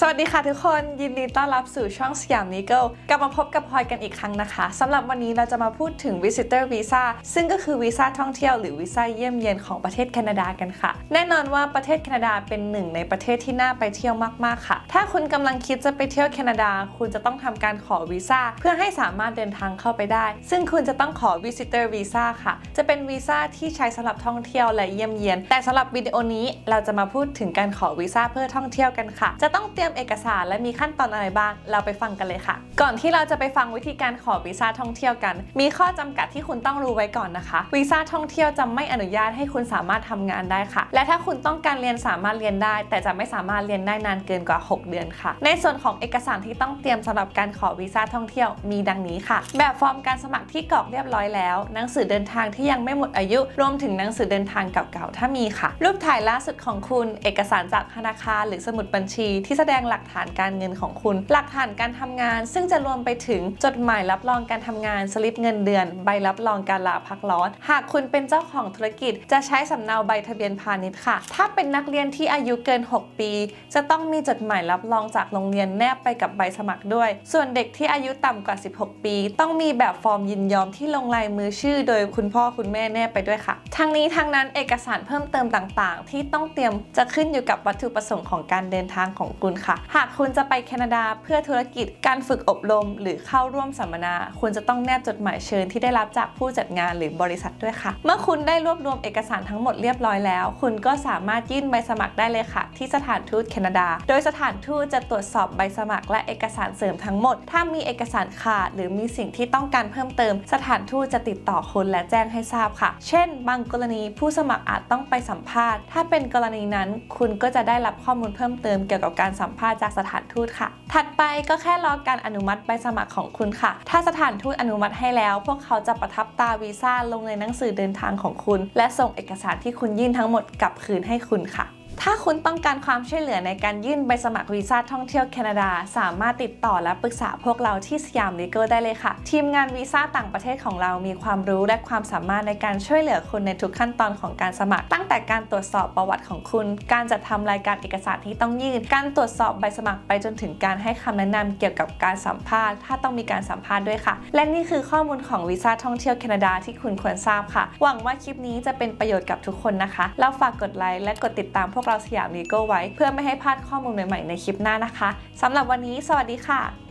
สวัสดีค่ะทุกคนยินดีต้อนรับสู่ช่อง Siam Legal กลับมาพบกับพลอยกันอีกครั้งนะคะสำหรับวันนี้เราจะมาพูดถึง Visitor Visa ซึ่งก็คือวีซ่าท่องเที่ยวหรือวีซ่าเยี่ยมเยียนของประเทศแคนาดากันค่ะ แน่นอนว่าประเทศแคนาดาเป็นหนึ่งในประเทศที่น่าไปเที่ยวมากๆค่ะ ถ้าคุณกำลังคิดจะไปเที่ยวแคนาดา คุณจะต้องทำการขอวีซ่าเพื่อให้สามารถเดินทางเข้าไปได้ ซึ่งคุณจะต้องขอ Visitor Visa ค่ะ จะเป็นวีซ่าที่ใช้สำหรับท่องเที่ยวและเยี่ยมเยียน แต่สำหรับวิดีโอนี้เราจะมาพูดถึงการขอวีซ่าเพื่อท่องเที่ยวกันค่ะ จะต้องเตรียมเอกสารและมีขั้นตอนอะไรบ้าง เราไปฟังกันเลยค่ะ ก่อนที่เราจะไปฟังวิธีการขอวีซ่าท่องเที่ยวกัน มีข้อจำกัดที่คุณต้องรู้ไว้ก่อนนะคะวีซ่าท่องเที่ยวจะไม่อนุญาตให้คุณสามารถทำงานได้ค่ะ และถ้าคุณต้องการเรียนสามารถเรียนได้ แต่จะไม่สามารถเรียนได้นานเกินกว่า 6 เดือนค่ะ ในส่วนของเอกสารที่ต้องเตรียมสำหรับการขอวีซ่าท่องเที่ยวมีดังนี้ค่ะ แบบฟอร์มการสมัครที่กรอกเรียบร้อยแล้ว หนังสือเดินทางที่ยังไม่หมดอายุ รวมถึงหนังสือเดินทางเก่าๆถ้ามีค่ะ รูปถ่ายล่าสุดของคุณ เอกสารจากธนาคารหรือสมุดบัญชีที่แสดงหลักฐานการเงินของคุณ หลักฐานการทำงาน ซึ่งจะรวมไปถึงจดหมายรับรองการทำงานสลิปเงินเดือน ใบรับรองการลาพักร้อน หากคุณเป็นเจ้าของธุรกิจ จะใช้สำเนาใบทะเบียนพาณิชย์ค่ะ ถ้าเป็นนักเรียนที่อายุเกิน 6 ปี จะต้องมีจดหมายรับรองจากโรงเรียนแนบไปกับใบสมัครด้วย ส่วนเด็กที่อายุต่ำกว่า 16 ปี ต้องมีแบบฟอร์มยินยอมที่ลงลายมือชื่อ โดยคุณพ่อคุณแม่แนบไปด้วยค่ะ ทั้งนี้ทั้งนั้นเอกสารเพิ่มเติมต่างๆ ที่ต้องเตรียมจะขึ้นอยู่กับวัตถุประสงค์ของการเดินทางของคุณค่ะ หากคุณจะไปแคนาดาเพื่อธุรกิจการฝึกอบรม หรือเข้าร่วมสัมมนา คุณจะต้องแนบจดหมายเชิญที่ได้รับจากผู้จัดงานหรือบริษัทด้วยค่ะ เมื่อคุณได้รวบรวมเอกสารทั้งหมดเรียบร้อยแล้ว คุณก็สามารถยื่นใบสมัครได้เลยค่ะ ที่สถานทูตแคนาดา โดยสถานทูตจะตรวจสอบใบสมัคร และเอกสารเสริมทั้งหมด ถ้ามีเอกสารขาด หรือมีสิ่งที่ต้องการเพิ่มเติม สถานทูตจะติดต่อคุณและแจ้งให้ทราบค่ะ เช่น บางกรณีผู้สมัครอาจต้องไปสัมภาษณ์ ถ้าเป็นกรณีนั้น คุณก็จะได้รับข้อมูลเพิ่มเติมเกี่ยวกับการสัมภาษณ์จากสถานทูตค่ะ ถัดไปก็แค่รอการอนุมัติใบสมัครของคุณค่ะ ถ้าสถานทูตอนุมัติให้แล้ว พวกเขาจะประทับตาวีซ่าลงในหนังสือเดินทางของคุณ และส่งเอกสารที่คุณยื่นทั้งหมดกลับคืนให้คุณค่ะ ถ้าคุณต้องการความช่วยเหลือในการยื่นใบสมัครวีซ่าท่องเที่ยวแคนาดา สามารถติดต่อและปรึกษาพวกเราที่สยามลีเกลได้เลยค่ะ ทีมงานวีซ่าต่างประเทศของเรามีความรู้และความสามารถในการช่วยเหลือคุณในทุกขั้นตอนของการสมัคร ตั้งแต่การตรวจสอบประวัติของคุณ การจัดทำรายการเอกสารที่ต้องยื่น การตรวจสอบใบสมัครไปจนถึงการให้คำแนะนำเกี่ยวกับการสัมภาษณ์ ถ้าต้องมีการสัมภาษณ์ด้วยค่ะ และนี่คือข้อมูลของวีซ่าท่องเที่ยวแคนาดาที่คุณควรทราบค่ะ หวังว่าคลิปนี้จะเป็นประโยชน์กับทุกคนนะคะแล้วฝากกดไลค์และกดติดตามพวกเราสยามลีโกไว้ เพื่อไม่ให้พลาดข้อมูลใหม่ๆในคลิปหน้านะคะสำหรับวันนี้ สวัสดีค่ะ